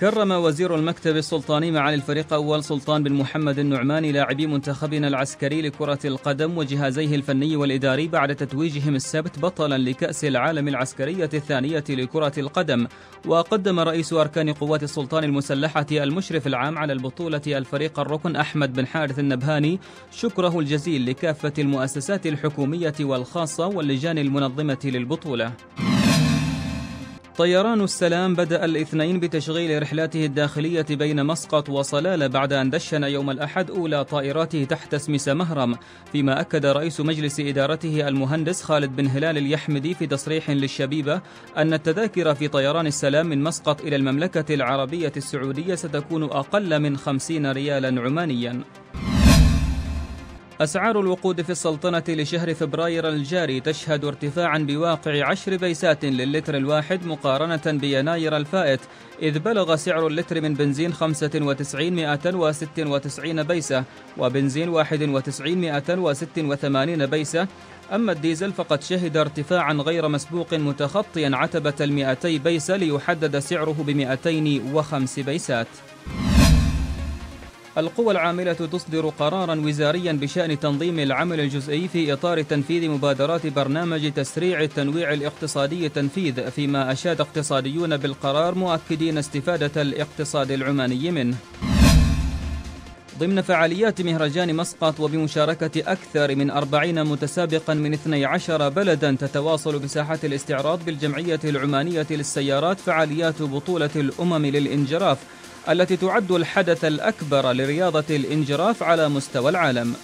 كرم وزير المكتب السلطاني معالي الفريق أول سلطان بن محمد النعماني لاعبي منتخبنا العسكري لكرة القدم وجهازيه الفني والإداري بعد تتويجهم السبت بطلا لكأس العالم العسكرية الثانية لكرة القدم. وقدم رئيس أركان قوات السلطان المسلحة المشرف العام على البطولة الفريق الركن أحمد بن حارث النبهاني شكره الجزيل لكافة المؤسسات الحكومية والخاصة واللجان المنظمة للبطولة. طيران السلام بدأ الاثنين بتشغيل رحلاته الداخلية بين مسقط وصلالة بعد أن دشن يوم الأحد أولى طائراته تحت اسم سمهرم فيما أكد رئيس مجلس إدارته المهندس خالد بن هلال اليحمدي في تصريح للشبيبة أن التذاكر في طيران السلام من مسقط إلى المملكة العربية السعودية ستكون أقل من خمسين ريالا عمانيا. أسعار الوقود في السلطنة لشهر فبراير الجاري تشهد ارتفاعا بواقع عشر بيسات للتر الواحد مقارنة بيناير الفائت إذ بلغ سعر اللتر من بنزين 95 196 بيسة وبنزين 91 186 بيسة. أما الديزل فقد شهد ارتفاعا غير مسبوق متخطيا عتبة المئتي بيسة ليحدد سعره ب 205 بيسات. القوى العاملة تصدر قرارا وزاريا بشأن تنظيم العمل الجزئي في إطار تنفيذ مبادرات برنامج تسريع التنويع الاقتصادي التنفيذ فيما أشاد اقتصاديون بالقرار مؤكدين استفادة الاقتصاد العماني منه. ضمن فعاليات مهرجان مسقط وبمشاركة أكثر من أربعين متسابقا من 12 بلدا تتواصل بساحة الاستعراض بالجمعية العمانية للسيارات فعاليات بطولة الأمم للإنجراف. التي تعد الحدث الأكبر لرياضة الإنجراف على مستوى العالم.